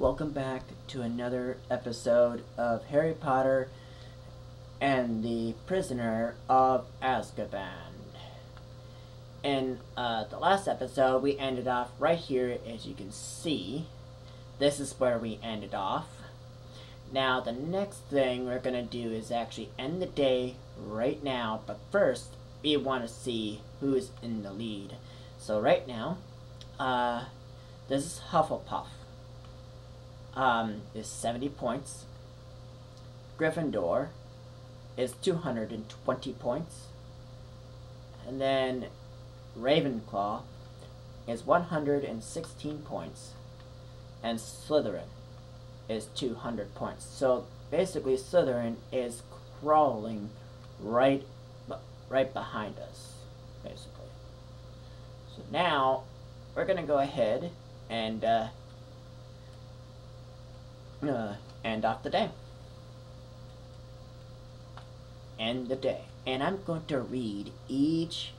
Welcome back to another episode of Harry Potter and the Prisoner of Azkaban. In uh, the last episode, we ended off right here, as you can see. This is where we ended off. Now, the next thing we're going to do is actually end the day right now, but first, we want to see who's in the lead. So right now, uh, this is Hufflepuff um, is 70 points. Gryffindor is 220 points. And then Ravenclaw is 116 points. And Slytherin is 200 points. So basically Slytherin is crawling right right behind us, basically. So now we're going to go ahead and uh, uh, end of the day. End the day. And I'm going to read each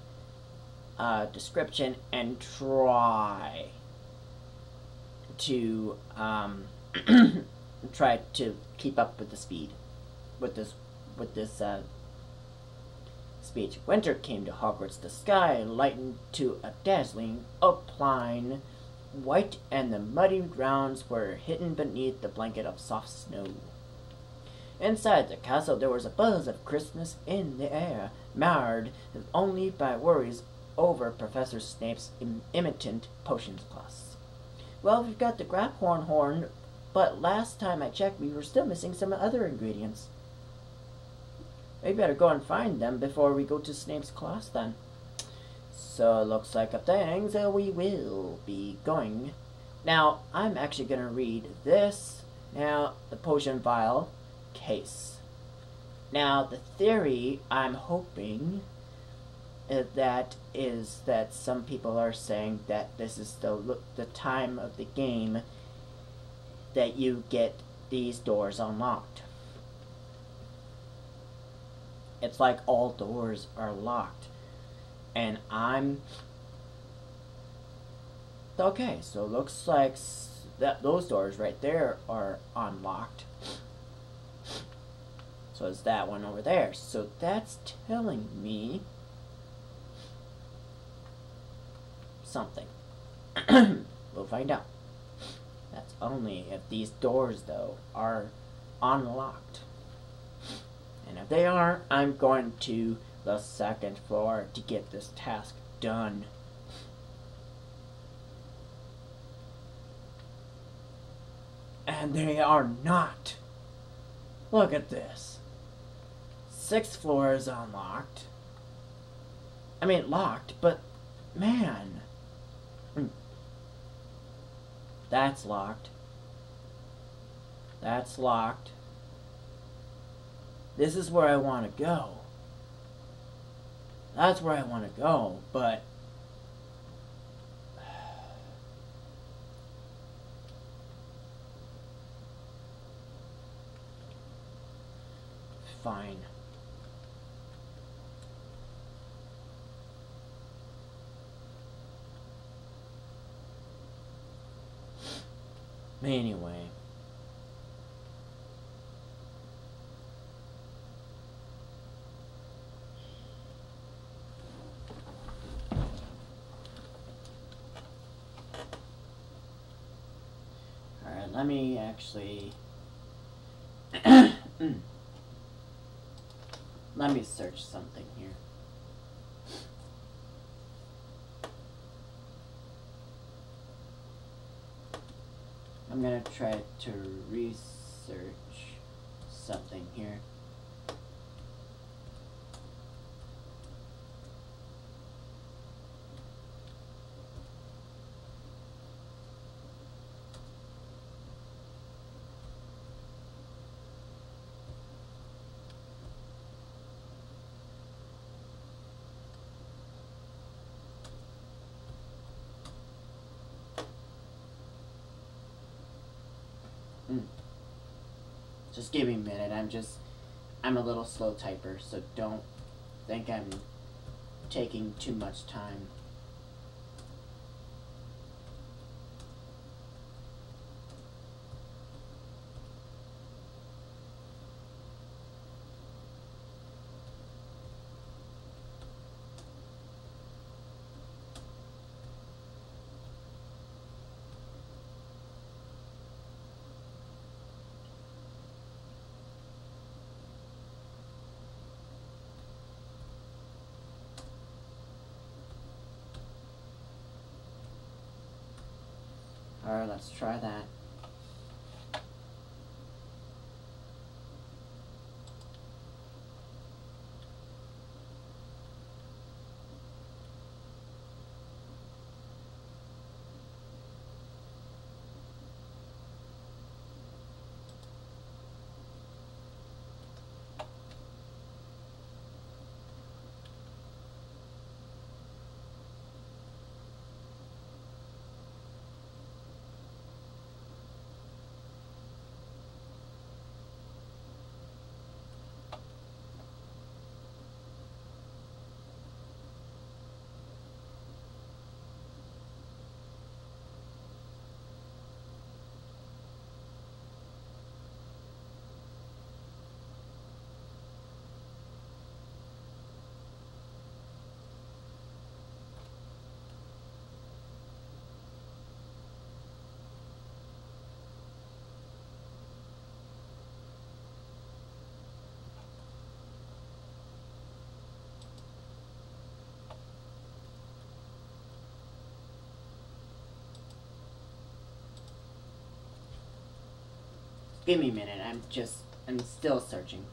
uh, description and try to um, try to keep up with the speed with this with this uh, speech. Winter came to Hogwarts. The sky lightened to a dazzling opaline white and the muddy grounds were hidden beneath the blanket of soft snow. Inside the castle there was a buzz of Christmas in the air, marred only by worries over Professor Snape's Im imitant potions class. Well, we've got the Graphorn horn, but last time I checked we were still missing some other ingredients. We better go and find them before we go to Snape's class then. So it looks like a thing, so we will be going. Now, I'm actually going to read this. Now, the potion vial case. Now, the theory I'm hoping uh, that is that some people are saying that this is the the time of the game that you get these doors unlocked. It's like all doors are locked and I'm okay. So looks like that those doors right there are unlocked. So it's that one over there. So that's telling me something. We'll find out. That's only if these doors though are unlocked. And if they are I'm going to the second floor to get this task done. And they are not. Look at this. Sixth floor is unlocked. I mean, locked, but man. That's locked. That's locked. This is where I want to go. That's where I want to go, but fine. Anyway. let me actually let me search something here. I'm gonna try to research something here. Mm. Just give me a minute. I'm just, I'm a little slow typer, so don't think I'm taking too much time. Alright, let's try that. Give me a minute. I'm just, I'm still searching.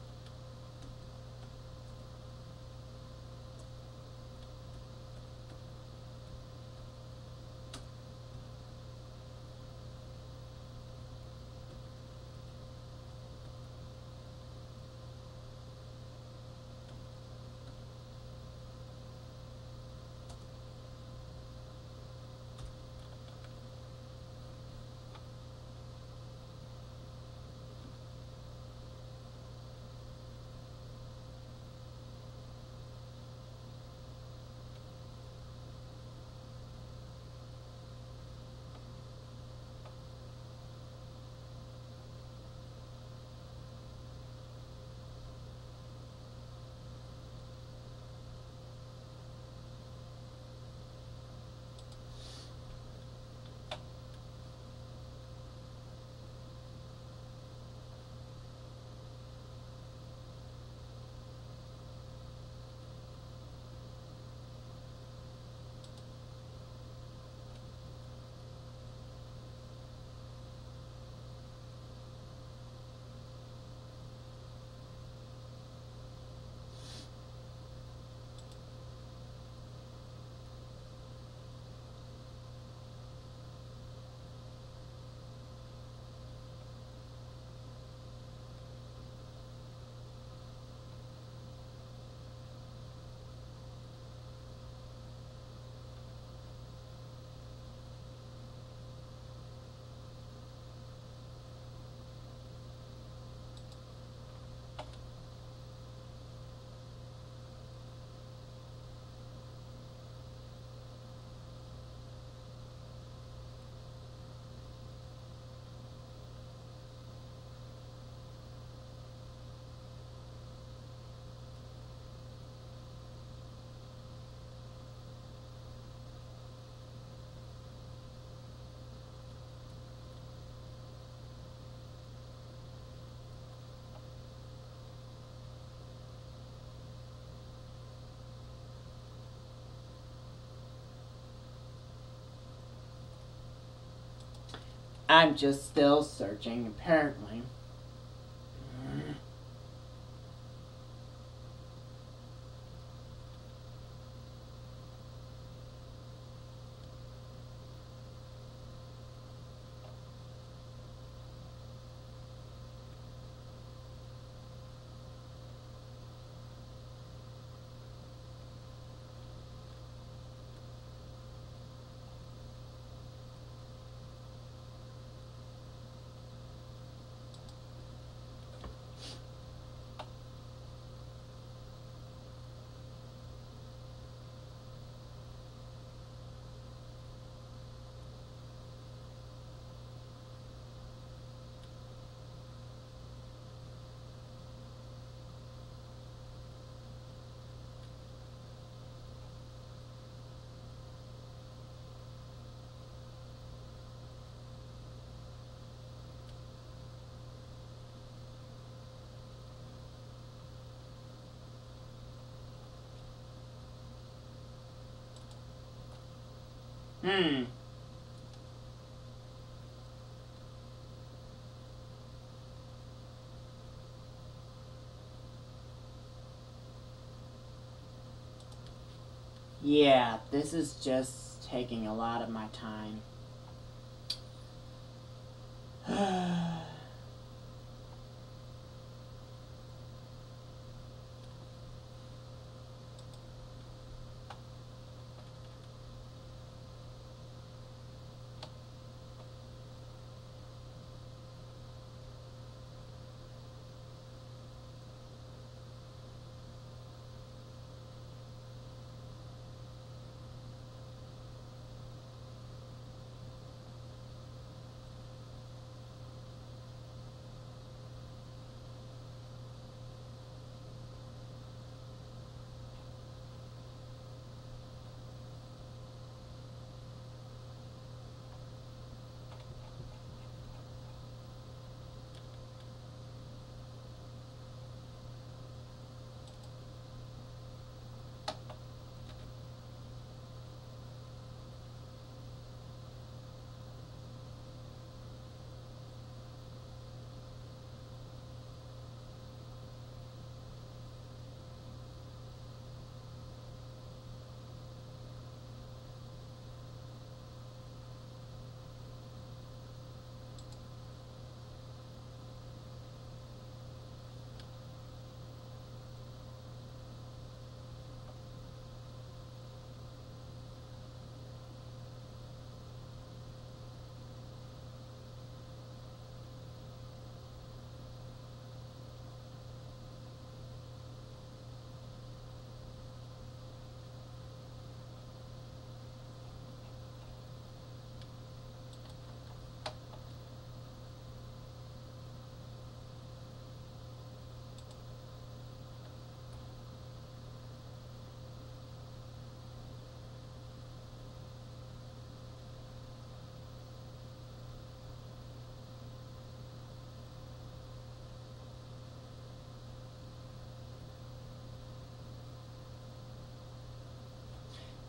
I'm just still searching, apparently. Hmm. Yeah, this is just taking a lot of my time.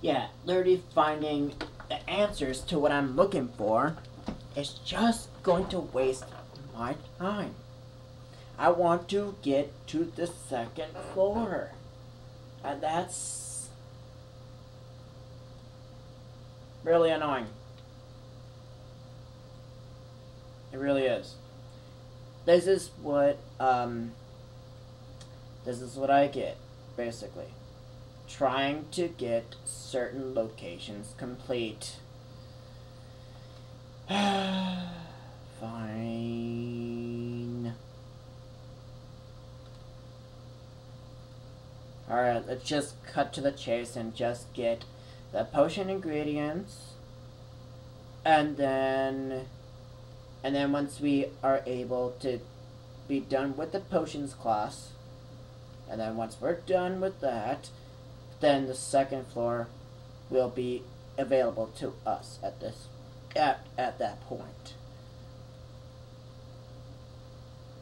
yeah, literally finding the answers to what I'm looking for is just going to waste my time. I want to get to the second floor. And that's really annoying. It really is. This is what um this is what I get, basically trying to get certain locations complete. Fine. Alright, let's just cut to the chase and just get the potion ingredients. And then... And then once we are able to be done with the potions class, and then once we're done with that, then the second floor will be available to us at this at at that point.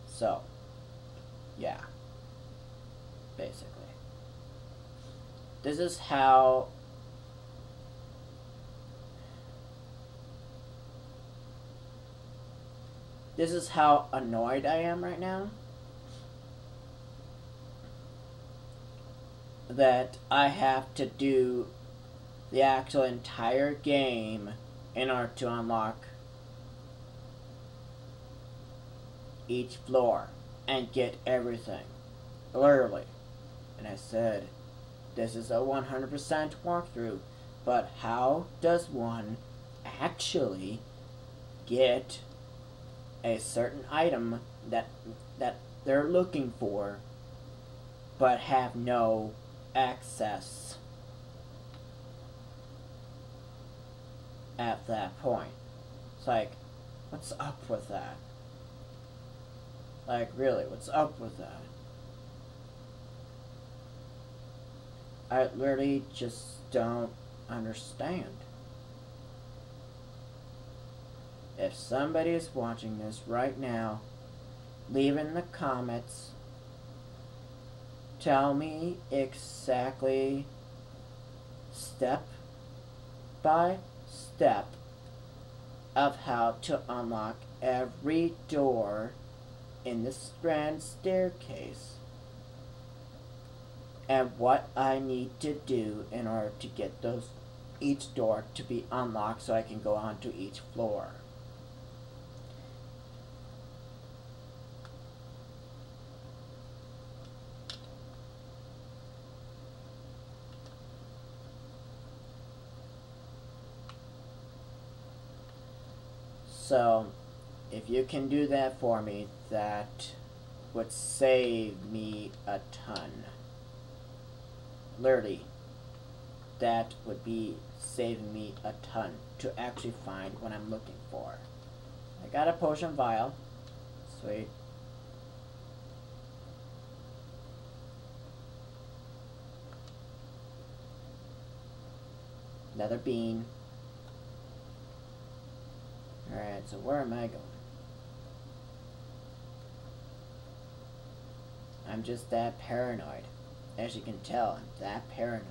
So, yeah. Basically. This is how This is how annoyed I am right now. That I have to do the actual entire game in order to unlock each floor and get everything. Literally. And I said, this is a 100% walkthrough, but how does one actually get a certain item that that they're looking for but have no access at that point. It's like, what's up with that? Like, really, what's up with that? I literally just don't understand. If somebody is watching this right now, leave in the comments tell me exactly step by step of how to unlock every door in the grand staircase. and what I need to do in order to get those each door to be unlocked so I can go onto each floor. So, if you can do that for me, that would save me a ton. Literally, that would be saving me a ton to actually find what I'm looking for. I got a potion vial. Sweet. Another bean. Alright, so where am I going? I'm just that paranoid. As you can tell, I'm that paranoid.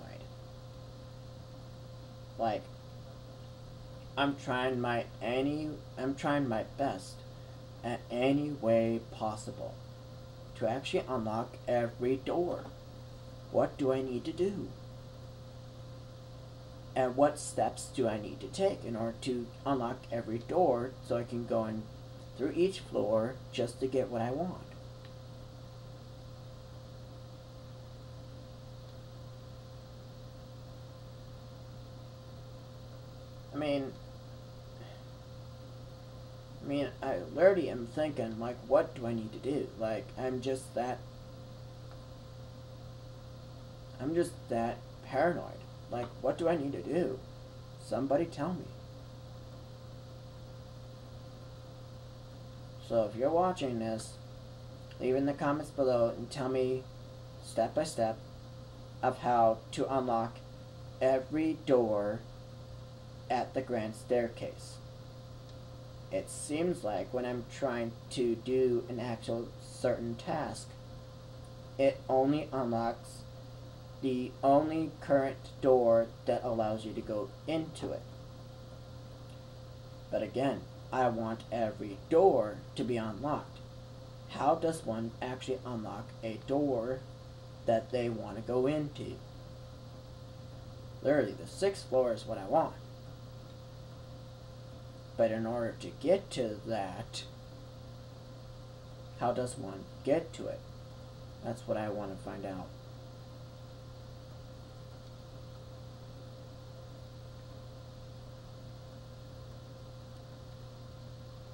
Like, I'm trying my any, I'm trying my best at any way possible to actually unlock every door. What do I need to do? And what steps do I need to take in order to unlock every door so I can go in through each floor just to get what I want? I mean, I mean, I already am thinking, like, what do I need to do? Like, I'm just that, I'm just that paranoid. Like, what do I need to do? Somebody tell me. So if you're watching this, leave in the comments below and tell me step by step of how to unlock every door at the grand staircase. It seems like when I'm trying to do an actual certain task, it only unlocks the only current door that allows you to go into it. But again, I want every door to be unlocked. How does one actually unlock a door that they want to go into? Literally, the sixth floor is what I want. But in order to get to that, how does one get to it? That's what I want to find out.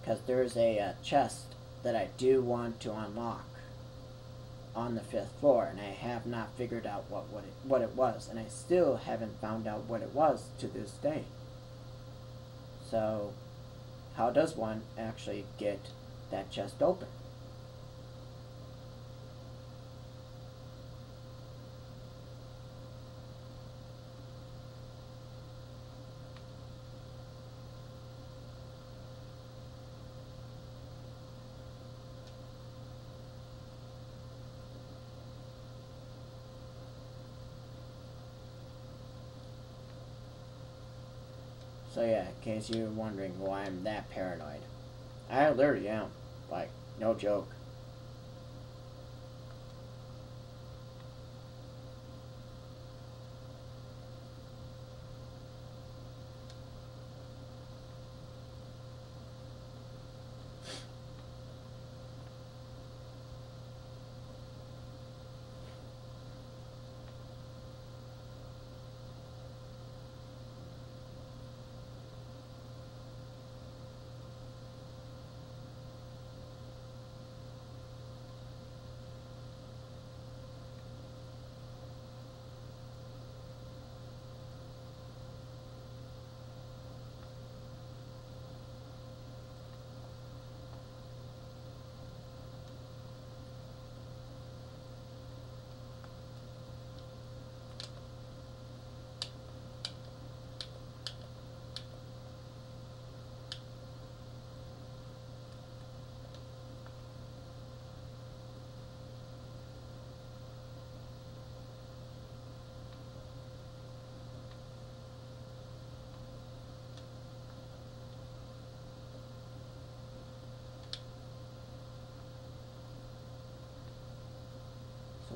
Because there's a uh, chest that I do want to unlock on the fifth floor, and I have not figured out what, what, it, what it was, and I still haven't found out what it was to this day. So, how does one actually get that chest open? So yeah, in case you're wondering why I'm that paranoid. I literally am. Like, no joke.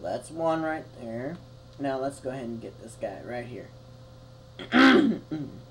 That's one right there. now let's go ahead and get this guy right here.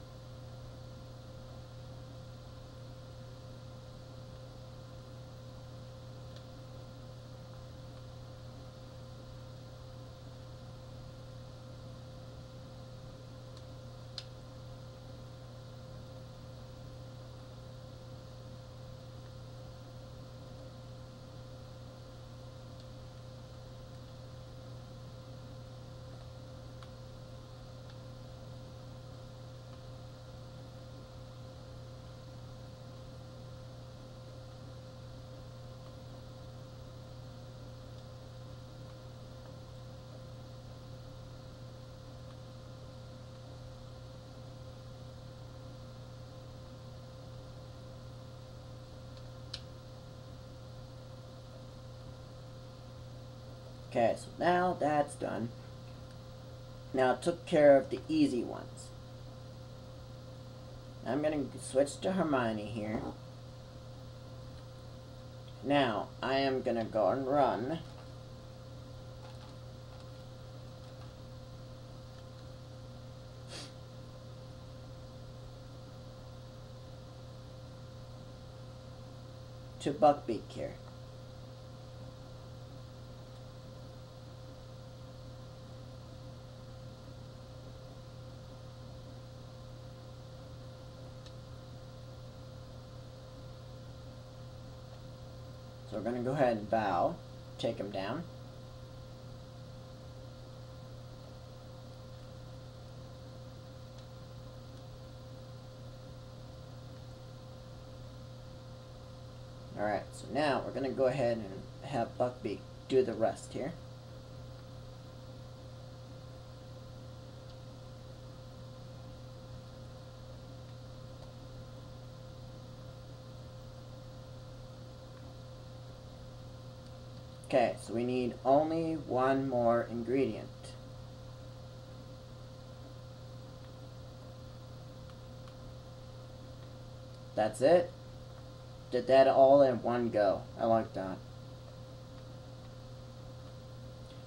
Okay, so now that's done. Now it took care of the easy ones. I'm going to switch to Hermione here. Now, I am going to go and run. to Buckbeak here. So we're going to go ahead and bow, take him down. Alright, so now we're going to go ahead and have Buckbeak do the rest here. Okay, so we need only one more ingredient. That's it. Did that all in one go. I like that.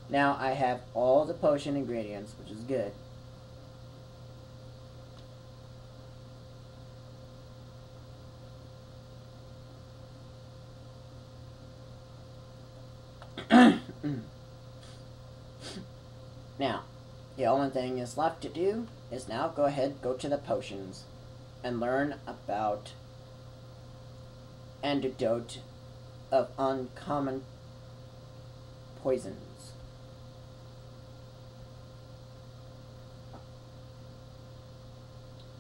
Now I have all the potion ingredients, which is good. Mm. now, the only thing is left to do is now go ahead, go to the potions, and learn about antidote of uncommon poisons.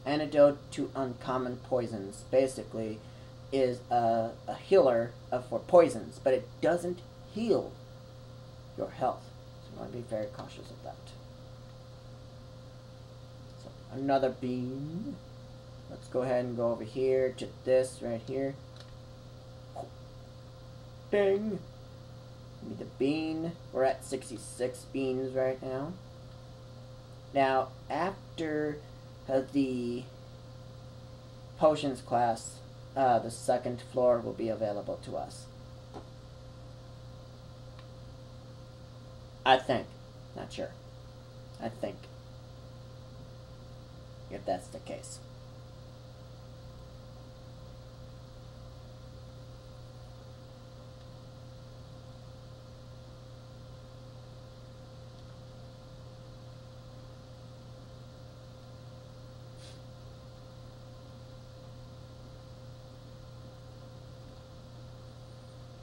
Antidote to uncommon poisons basically is a, a healer of, for poisons, but it doesn't heal your health. So you want to be very cautious of that. So another bean. Let's go ahead and go over here to this right here. Ding! Give me the bean. We're at 66 beans right now. Now, after the potions class, uh, the second floor will be available to us. I think. Not sure. I think. If that's the case.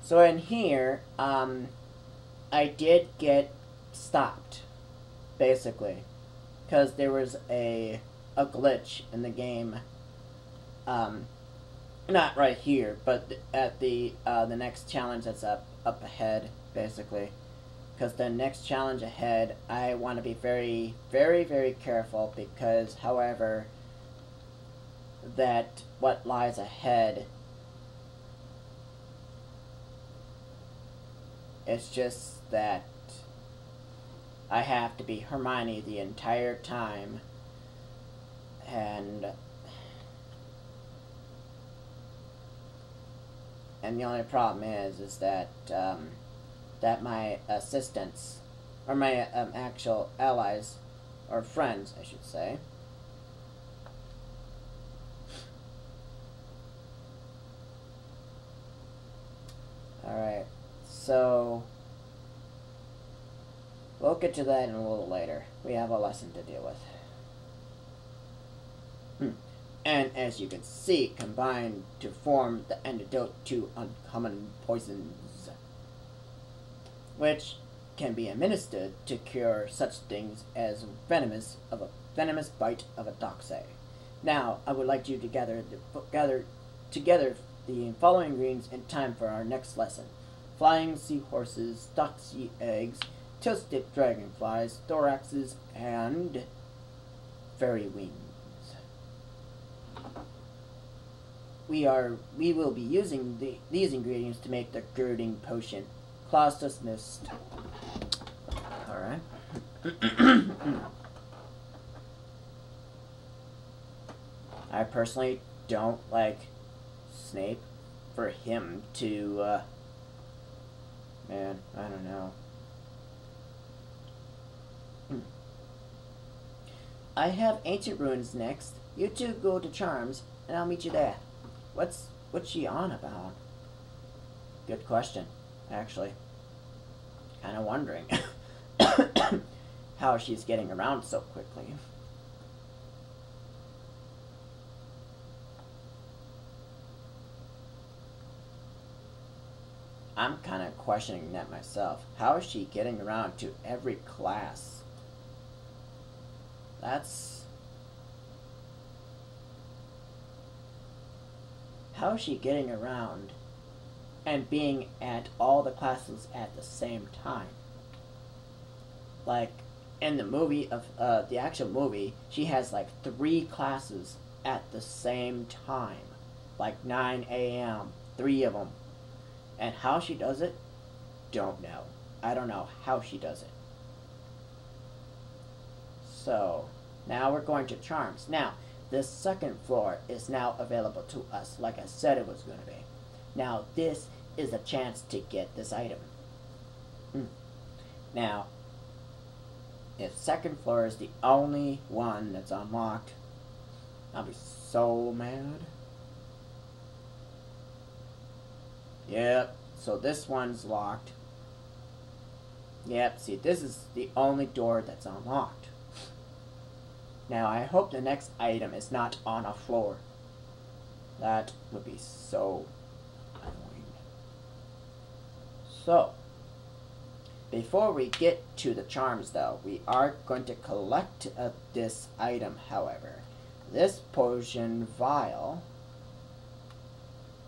So in here, um, I did get stopped, basically, because there was a a glitch in the game. Um, not right here, but at the uh, the next challenge that's up up ahead, basically. Because the next challenge ahead, I want to be very, very, very careful because, however, that what lies ahead It's just that I have to be Hermione the entire time. And and the only problem is is that um, that my assistants or my um, actual allies, or friends, I should say. Alright, so we'll get to that in a little later. We have a lesson to deal with. Hmm. And as you can see, combined to form the antidote to uncommon poisons, which can be administered to cure such things as venomous of a venomous bite of a doxy. Now, I would like you to gather the, gather together the following greens in time for our next lesson: flying seahorses, doxy eggs, toasted dragonflies, thoraxes, and fairy wings. We are we will be using the, these ingredients to make the girding potion. Class dismissed. Alright. I personally don't like Snape for him to, uh, man, I don't know. I have ancient runes next. You two go to Charms, and I'll meet you there. What's what's she on about? Good question, actually. Kind of wondering how she's getting around so quickly. I'm kind of questioning that myself. How is she getting around to every class? That's... How is she getting around and being at all the classes at the same time? Like, in the movie, of uh, the actual movie, she has like three classes at the same time. Like 9 a.m., three of them and how she does it, don't know. I don't know how she does it. So, now we're going to Charms. Now, this second floor is now available to us, like I said it was going to be. Now, this is a chance to get this item. Hmm. Now, if second floor is the only one that's unlocked, I'll be so mad. Yep, so this one's locked. Yep, see, this is the only door that's unlocked. Now, I hope the next item is not on a floor. That would be so annoying. So, before we get to the charms, though, we are going to collect uh, this item, however. This potion vial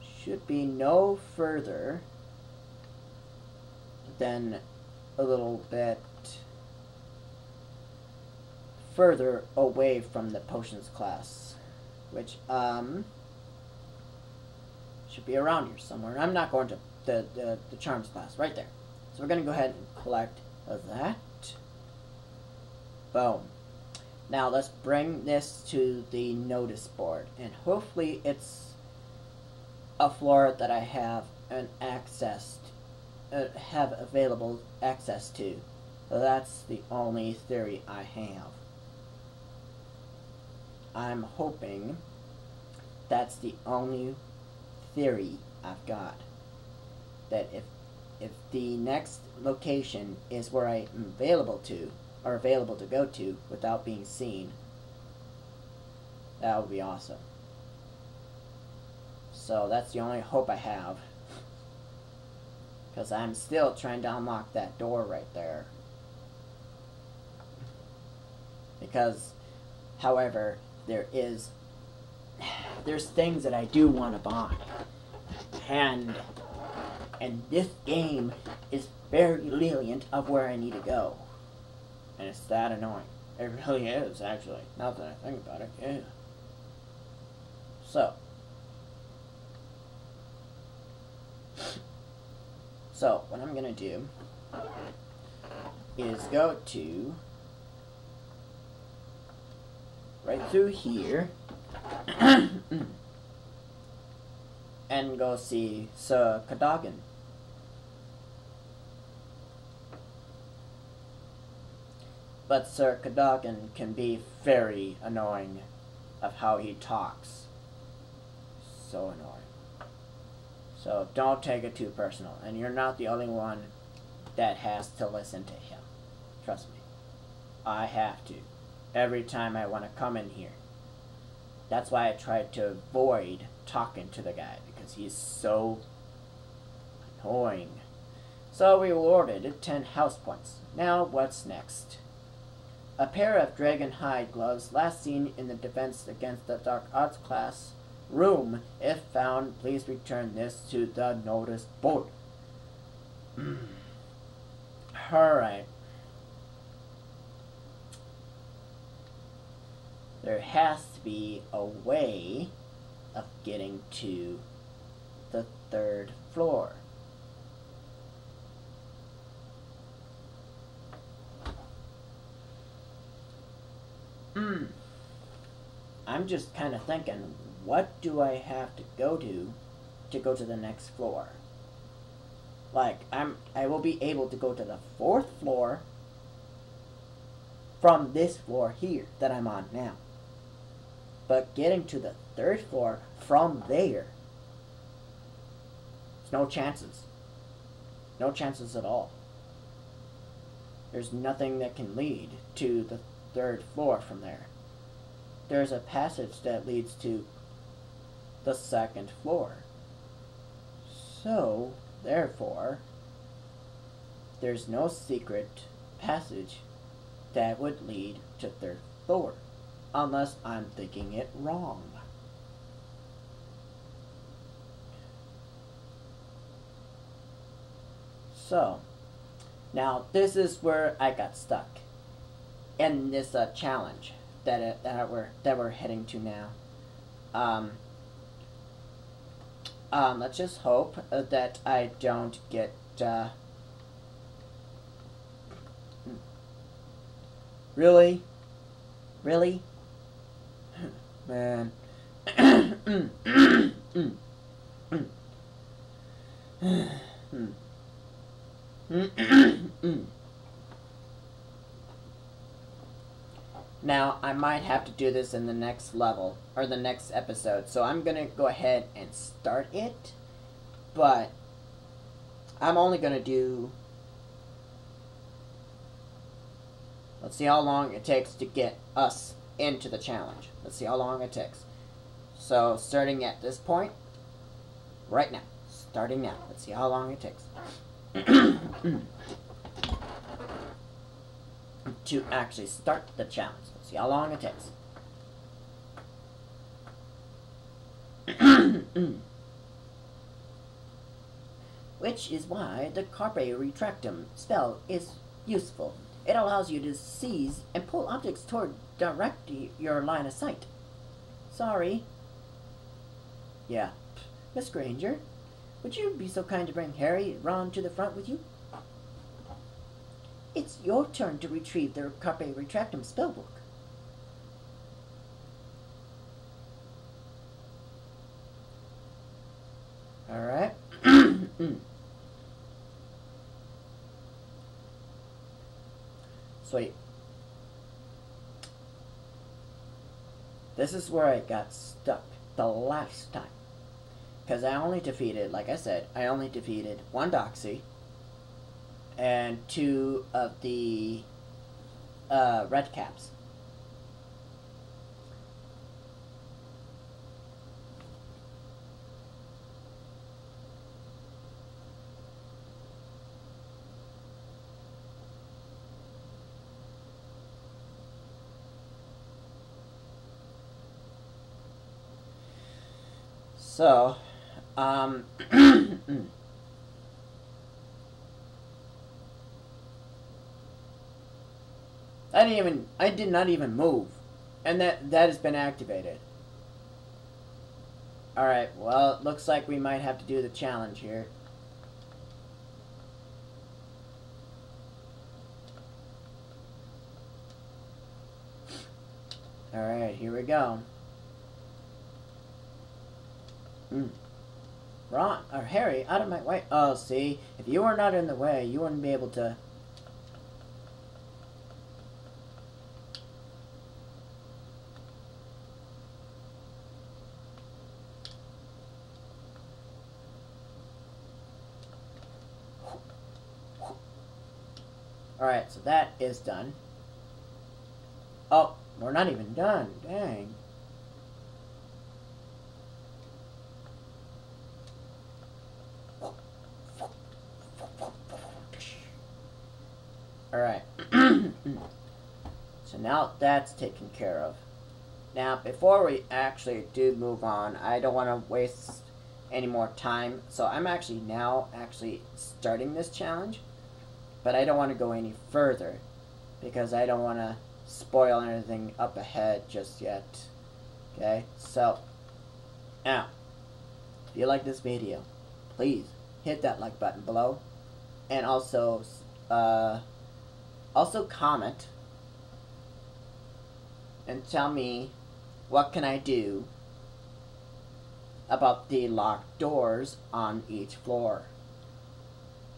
should be no further than a little bit further away from the potions class, which um should be around here somewhere. I'm not going to the, the, the charms class, right there. So we're going to go ahead and collect that. Boom. Now let's bring this to the notice board, and hopefully it's a floor that I have an access uh, have available access to. So that's the only theory I have. I'm hoping that's the only theory I've got. That if if the next location is where I am available to, or available to go to without being seen, that would be awesome. So that's the only hope I have. Because I'm still trying to unlock that door right there. Because, however, there is... There's things that I do want to buy. And... And this game is very lenient of where I need to go. And it's that annoying. It really is, actually. Now that I think about it, yeah. So, So, what I'm going to do is go to right through here and go see Sir Cadogan. but Sir Cadogan can be very annoying of how he talks. So annoying. So don't take it too personal. And you're not the only one that has to listen to him. Trust me. I have to. Every time I want to come in here. That's why I try to avoid talking to the guy because he's so annoying. So we awarded 10 house points. Now what's next? A pair of dragon hide gloves last seen in the defense against the dark arts class room. If found, please return this to the notice board. Hmm. Alright. There has to be a way of getting to the third floor. Hmm. I'm just kind of thinking, what do I have to go to to go to the next floor? Like, I'm, I will be able to go to the fourth floor from this floor here that I'm on now. But getting to the third floor from there, there's no chances. No chances at all. There's nothing that can lead to the third floor from there. There's a passage that leads to the second floor. So, therefore, there's no secret passage that would lead to third floor, unless I'm thinking it wrong. So, now this is where I got stuck in this uh, challenge that uh, that we're that we're heading to now. Um, um, let's just hope uh, that I don't get uh, really, really, man. Now, I might have to do this in the next level, or the next episode, so I'm to go ahead and start it, but I'm only to do... Let's see how long it takes to get us into the challenge. Let's see how long it takes. So, starting at this point, right now. Starting now. Let's see how long it takes. to actually start the challenge. Let's see how long it takes. Which is why the Carpe Retractum spell is useful. It allows you to seize and pull objects toward direct your line of sight. Sorry. Yeah. Miss Granger, would you be so kind to bring Harry and Ron to the front with you? It's your turn to retrieve the Carpe Retractum spellbook. Alright. Sweet. This is where I got stuck the last time. Because I only defeated, like I said, I only defeated one Doxy and two of the uh, red caps. So, um, I didn't even, I did not even move. And that, that has been activated. Alright, well, it looks like we might have to do the challenge here. Alright, here we go. Mm. Ron, or Harry, out of my way. Oh, see, if you were not in the way, you wouldn't be able to... Alright, so that is done. Oh, we're not even done. Dang. Alright. so now that's taken care of. Now, before we actually do move on, I don't want to waste any more time. So I'm actually now actually starting this challenge. But I don't want to go any further. Because I don't want to spoil anything up ahead just yet. Okay, so now, if you like this video, please hit that like button below. And also, uh, also comment and tell me what can I do about the locked doors on each floor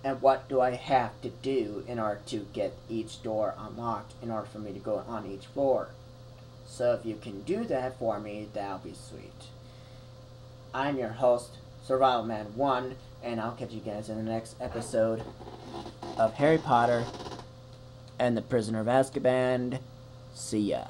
and what do I have to do in order to get each door unlocked in order for me to go on each floor. So if you can do that for me, that'll be sweet. I'm your host, Survival Man 1, and I'll catch you guys in the next episode of Harry Potter and the Prisoner of Azkaban. See ya.